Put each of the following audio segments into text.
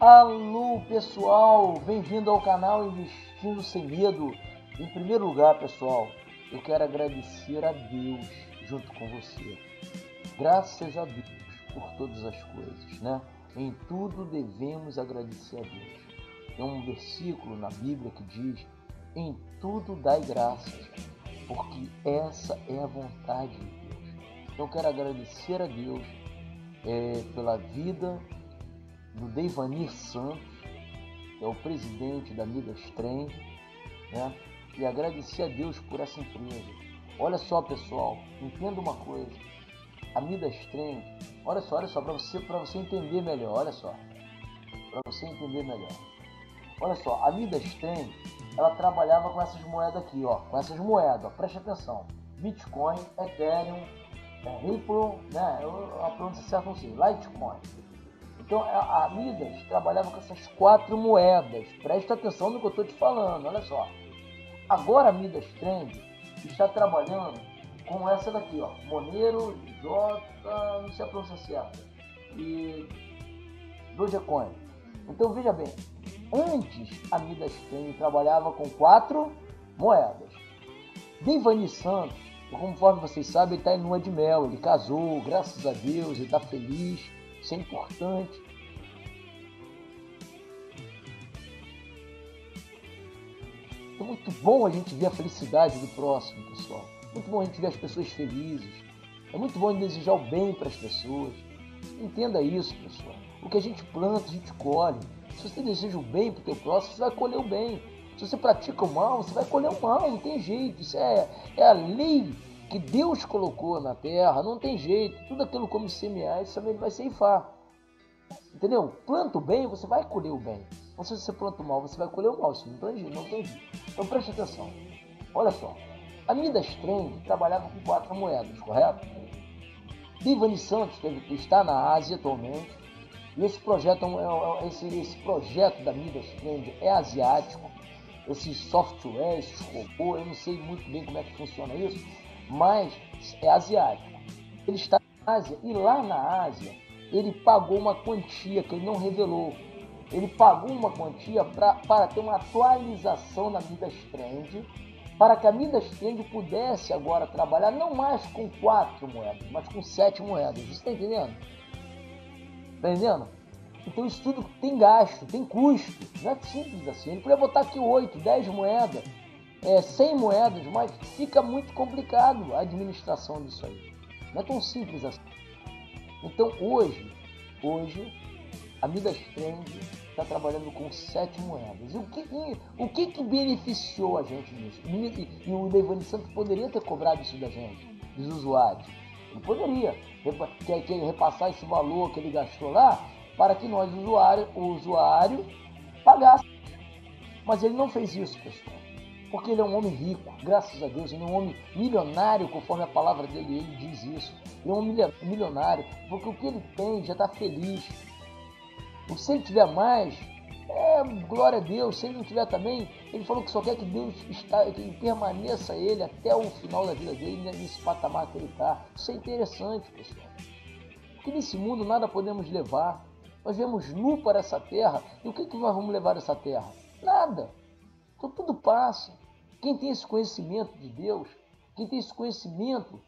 Alô pessoal, bem-vindo ao canal Investindo Sem Medo. Em primeiro lugar, pessoal, eu quero agradecer a Deus junto com você. Graças a Deus por todas as coisas, né? Em tudo devemos agradecer a Deus. Tem um versículo na Bíblia que diz: Em tudo dai graças, porque essa é a vontade de Deus. Então, quero agradecer a Deus é, pela vida do Devanir Santos, que é o presidente da Midas Trend, né? e agradecer a Deus por essa empresa. Olha só, pessoal, entenda uma coisa. A Midas Trend, olha só, olha só, para você, você entender melhor, olha só. Para você entender melhor. Olha só, a Midas Trend, ela trabalhava com essas moedas aqui, ó, com essas moedas, ó, preste atenção. Bitcoin, Ethereum, é, Ripple, né, eu, a pronúncia certa não Litecoin. Então a Midas trabalhava com essas quatro moedas. Presta atenção no que eu estou te falando, olha só. Agora a Midas Trend está trabalhando com essa daqui, ó. Monero, J, não sei a pronúncia certa. E Dogecoin. Então veja bem, antes a Midas Trend trabalhava com quatro moedas. Devani Santos, conforme vocês sabem, está em lua de mel, ele casou, graças a Deus, ele está feliz isso é importante. É muito bom a gente ver a felicidade do próximo, pessoal. Muito bom a gente ver as pessoas felizes. É muito bom desejar o bem para as pessoas. Entenda isso, pessoal. O que a gente planta, a gente colhe. Se você deseja o bem para o teu próximo, você vai colher o bem. Se você pratica o mal, você vai colher o mal. Não tem jeito. Isso é, é a lei que Deus colocou na terra, não tem jeito. Tudo aquilo como semear, isso também vai ceifar. Entendeu? Planta o bem, você vai colher o bem. Ou se você planta o mal, você vai colher o mal. Isso não tem jeito, não tem jeito. Então preste atenção. Olha só. A Midas Trend trabalhava com quatro moedas, correto? Divani Santos está na Ásia atualmente. E esse projeto, é é esse, esse projeto da Midas Trend é asiático. Esses software, esses robôs, eu não sei muito bem como é que funciona isso, mas é asiático. Ele está na Ásia e lá na Ásia ele pagou uma quantia que ele não revelou. Ele pagou uma quantia pra, para ter uma atualização na Midas Trend, para que a Midas Trend pudesse agora trabalhar não mais com quatro moedas, mas com sete moedas. Você está entendendo? Está entendendo? Então isso tudo tem gasto, tem custo. Não é simples assim. Ele podia botar aqui oito, dez moedas é, 100 moedas, mas fica muito complicado a administração disso aí. Não é tão simples assim. Então hoje, hoje, a Midas Trend está trabalhando com sete moedas. E o que, o que, que beneficiou a gente nisso? E, o Devani Santos poderia ter cobrado isso da gente, dos usuários. Ele poderia quer repassar esse valor que ele gastou lá para que nós, usuário, o usuário, pagássemos. Mas ele não fez isso, pessoal porque ele é um homem rico, graças a Deus, ele é um homem milionário, conforme a palavra dele, ele diz isso. Ele é um milionário, porque o que ele tem já está feliz. Se ele tiver mais, é glória a Deus. Se ele não tiver também, ele falou que só quer que Deus está, que permaneça ele até o final da vida dele, nesse patamar que ele está. Isso é interessante, pessoal. Porque nesse mundo nada podemos levar. Nós viemos nu para essa terra. E o que, que nós vamos levar essa terra? Nada. Então tudo passa. Quem tem esse conhecimento de Deus, quem tem esse conhecimento,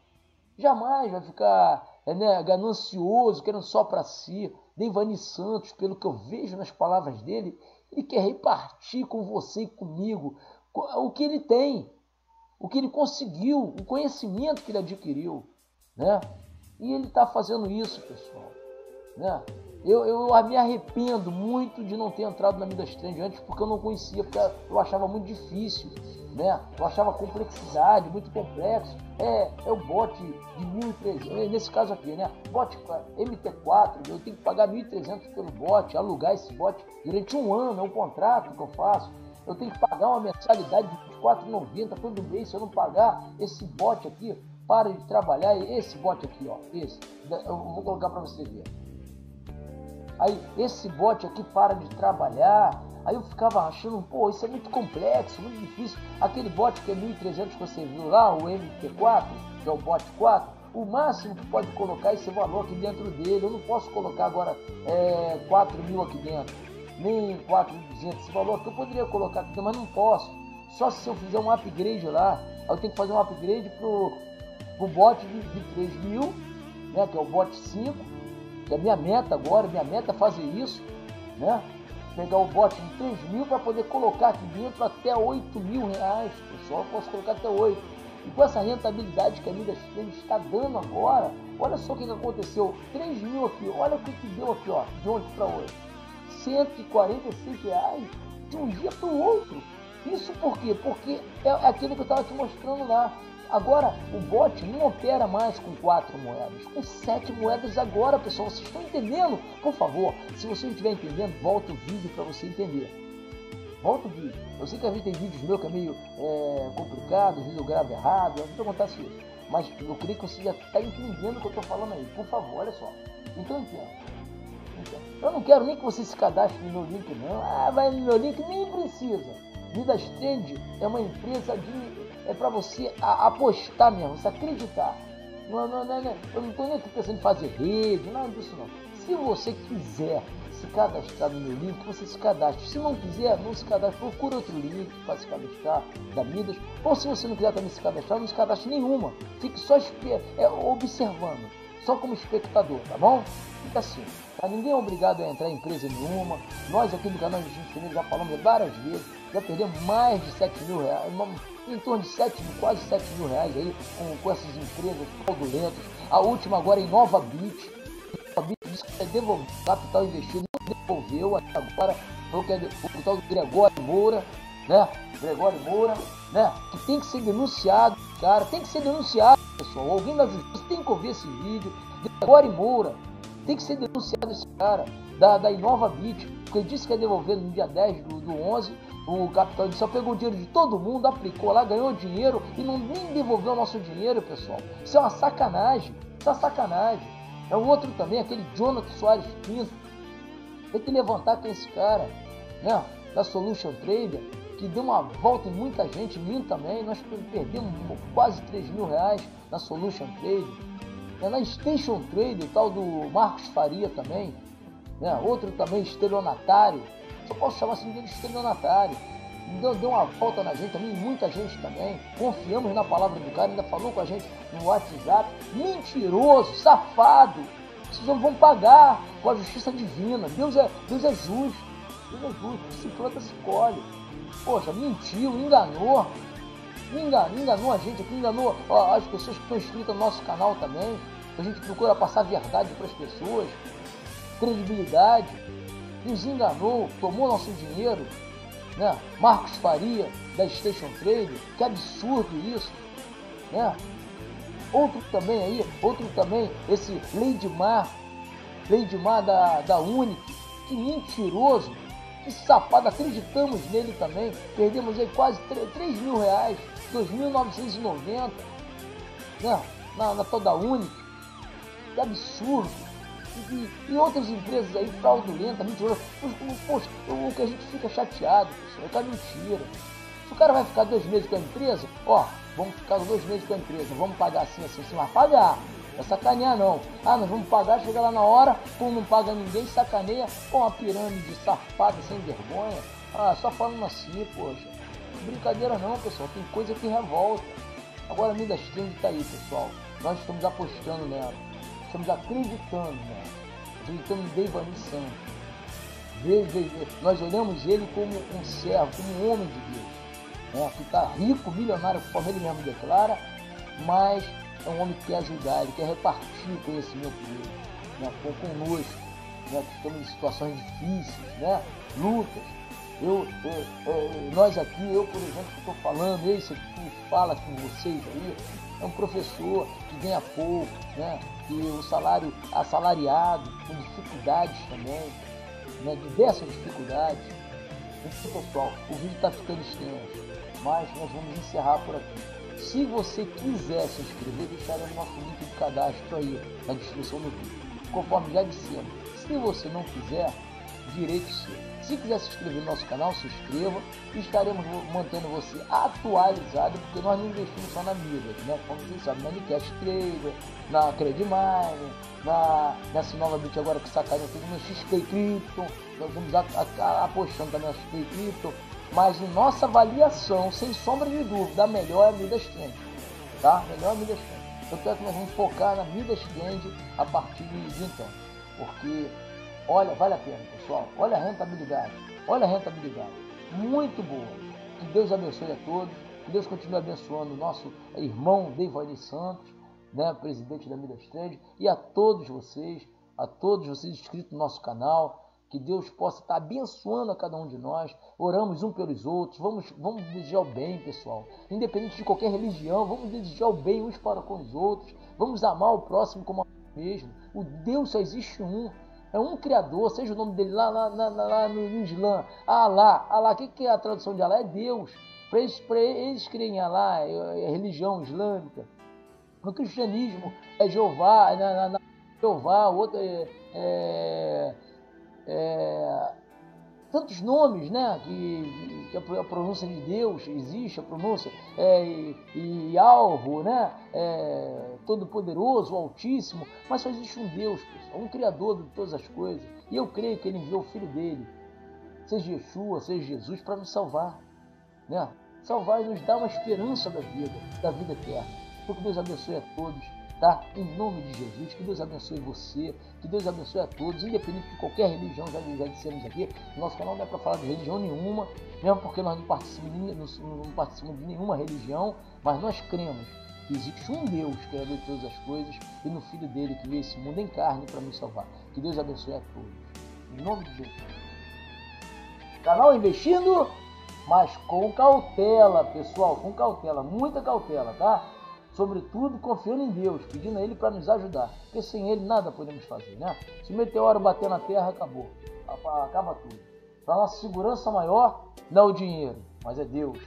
jamais vai ficar é, né, ganancioso, querendo só para si. Devani Santos, pelo que eu vejo nas palavras dele, ele quer repartir com você e comigo o que ele tem, o que ele conseguiu, o conhecimento que ele adquiriu. Né? E ele está fazendo isso, pessoal. Né? Eu, eu me arrependo muito de não ter entrado na Midas Trend antes, porque eu não conhecia, porque eu achava muito difícil, né? Eu achava complexidade, muito complexo. É, é o bot de 1.300, nesse caso aqui, né? Bot MT4, eu tenho que pagar 1.300 pelo bot, alugar esse bot durante um ano, é um contrato que eu faço. Eu tenho que pagar uma mensalidade de R$24,90 todo mês. Se eu não pagar esse bot aqui, para de trabalhar. Esse bot aqui, ó, esse, eu vou colocar para você ver. Aí esse bot aqui para de trabalhar. Aí eu ficava achando, pô, isso é muito complexo, muito difícil. Aquele bot que é 1300 que você viu lá, o MT4, que é o bot 4, o máximo que pode colocar esse valor aqui dentro dele. Eu não posso colocar agora é, 4 mil aqui dentro. nem 4.200, esse valor que eu poderia colocar aqui, mas não posso. Só se eu fizer um upgrade lá, eu tenho que fazer um upgrade pro, pro bot de, de 3 mil, né, que é o bot 5, que é minha meta agora, minha meta é fazer isso, né? Pegar o bot de 3 mil para poder colocar aqui dentro até 8 mil reais, pessoal, eu posso colocar até 8. E com essa rentabilidade que a Midas Trend está dando agora, olha só o que, que aconteceu. 3 mil aqui, olha o que, que deu aqui, ó, de ontem para hoje. 146 reais de um dia para o outro. Isso por quê? Porque é aquilo que eu estava te mostrando lá. Agora, o bot não opera mais com quatro moedas, com sete moedas agora, pessoal. Vocês estão entendendo? Por favor, se você não estiver entendendo, volta o vídeo para você entender. Volta o vídeo. Eu sei que às vezes tem vídeos meus que é meio é, complicado, às vezes eu gravo errado, às vezes acontece isso. Mas eu creio que você já está entendendo o que eu estou falando aí. Por favor, olha só. Então entenda. Eu não quero nem que você se cadastre no meu link, não. Ah, vai no meu link, nem precisa. Vidas Trend é uma empresa de. É para você apostar mesmo, você acreditar. Não, não, não, não, eu não estou nem aqui pensando em fazer rede, nada disso não. Se você quiser se cadastrar no meu link, você se cadastre. Se não quiser, não se cadastre, procura outro link para se cadastrar da Midas. Ou se você não quiser também se cadastrar, não se cadastre nenhuma. Fique só é, observando, só como espectador, tá bom? Fica assim. Tá? Ninguém é obrigado a entrar em empresa nenhuma. Nós aqui no canal de Gente já falamos várias vezes, já perdemos mais de 7 mil reais, em torno de 7 mil, quase 7 mil reais aí com, com essas empresas fraudulentas. A última agora em Nova Beach. Nova Beach disse que é devolver capital investido, não devolveu até agora. É o tal do Gregório Moura, né? Gregório Moura, né? Que tem que ser denunciado, cara, tem que ser denunciado, pessoal. Alguém da justiça tem que ouvir esse vídeo. Gregório Moura, tem que ser denunciado esse cara da, da Inova Beach, porque ele disse que ia devolver no dia 10 do, do 11. O capitão só pegou o dinheiro de todo mundo, aplicou lá, ganhou dinheiro e não nem devolveu o nosso dinheiro, pessoal. Isso é uma sacanagem. Isso é uma sacanagem. É o outro também, aquele Jonathan Soares Pinto. Tem que levantar com esse cara, né? Da Solution Trader, que deu uma volta em muita gente, mim também. Nós perdemos quase 3 mil reais na Solution Trader é na Station Trade, o tal do Marcos Faria também, né? outro também estelionatário, só posso chamar assim de estelionatário. Deu, deu uma volta na gente também, muita gente também. Confiamos na palavra do cara, ainda falou com a gente no WhatsApp. Mentiroso, safado. Vocês não vão pagar com a justiça divina. Deus é, Deus é justo. Deus é justo. Se planta, se colhe. Poxa, mentiu, enganou. Enganou, enganou a gente aqui, enganou ó, as pessoas que estão inscritas no nosso canal também. A gente procura passar verdade para as pessoas, credibilidade. Nos enganou, tomou nosso dinheiro. Né? Marcos Faria, da Station Trade, que absurdo isso. Né? Outro também aí, outro também, esse Leidmar, Leidmar da, da Unic, que mentiroso, que safado, acreditamos nele também, perdemos aí quase 3, 3 mil reais, 2.990, né? na, na toda Unic que absurdo. E, e, outras empresas aí fraudulentas, mentirosas. Poxa, o que a gente fica chateado, pessoal, é que é mentira. Se o cara vai ficar dois meses com a empresa, ó, vamos ficar dois meses com a empresa, vamos pagar assim, assim, assim, mas pagar. É sacanear não. Ah, nós vamos pagar, chega lá na hora, como não paga ninguém, sacaneia com uma pirâmide safada, sem vergonha. Ah, só falando assim, poxa. Brincadeira não, pessoal, tem coisa que revolta. Agora a Midas Trend tá aí, pessoal. Nós estamos apostando nela estamos acreditando, né? acreditando em Deivani Santos. Nós olhamos ele como um servo, como um homem de Deus. Né? Que está rico, milionário, conforme ele mesmo declara, mas é um homem que quer ajudar, ele quer repartir o conhecimento dele né? conosco, né? que estamos em situações difíceis, né? lutas. Eu, eu, eu, nós aqui, eu por exemplo, que estou falando, esse aqui fala com vocês aí, é um professor que ganha pouco, né? que o salário assalariado, com dificuldades também, né? diversas dificuldades. Então, pessoal, o vídeo está ficando extenso, mas nós vamos encerrar por aqui. Se você quiser se inscrever, deixaremos nosso link de cadastro aí na descrição do vídeo. Conforme já dissemos, se você não quiser, direito seu. Se quiser se inscrever no nosso canal, se inscreva estaremos mantendo você atualizado, porque nós não investimos só na mídia, né? Como vocês sabem, na Unicast Trader, na Credmine, na, nessa nova bit agora que sacaram tudo no XP Crypto, nós vamos a, a, apostando também na XP Crypto, mas em nossa avaliação, sem sombra de dúvida, a melhor é a Midas Trend, tá? A melhor é a Midas Trend. Tanto é que nós vamos focar na Midas Trend a partir de então, porque Olha, vale a pena, pessoal. Olha a rentabilidade. Olha a rentabilidade. Muito boa. Que Deus abençoe a todos. Que Deus continue abençoando o nosso irmão Deivani Santos, né, presidente da Midas Trade, e a todos vocês, a todos vocês inscritos no nosso canal. Que Deus possa estar abençoando a cada um de nós. Oramos um pelos outros. Vamos, vamos desejar o bem, pessoal. Independente de qualquer religião, vamos desejar o bem uns para com os outros. Vamos amar o próximo como a nós mesmos. O Deus só existe um. É um criador, seja o nome dele lá, lá, lá, lá no, Islã. Alá, Alá, o que, que é a tradução de Alá? É Deus. Para eles, para eles creem em Alá, é, é religião islâmica. No cristianismo é Jeová, é na, na, na Jeová, outro é, é, é tantos nomes, né? Que, que a pronúncia de Deus existe, a pronúncia é e, e alvo, né? É, Todo-Poderoso, Altíssimo, mas só existe um Deus, pessoal, um Criador de todas as coisas. E eu creio que Ele enviou o Filho dele, seja Yeshua, seja Jesus, para nos salvar, né? Salvar e nos dar uma esperança da vida, da vida eterna. Então que Deus abençoe a todos tá? Em nome de Jesus, que Deus abençoe você, que Deus abençoe a todos, independente de qualquer religião, já, já dissemos aqui, nosso canal não é para falar de religião nenhuma, mesmo porque nós não participamos, não, não participamos de nenhuma religião, mas nós cremos que existe um Deus, criador de todas as coisas, e no Filho dele que veio esse mundo em carne para nos salvar. Que Deus abençoe a todos. Em nome de Jesus. Canal Investindo, mas com cautela, pessoal, com cautela, muita cautela, tá? Sobretudo confiando em Deus, pedindo a Ele para nos ajudar, porque sem Ele nada podemos fazer, né? Se o meteoro bater na Terra, acabou, acaba tudo. Para nossa segurança maior, não é o dinheiro, mas é Deus.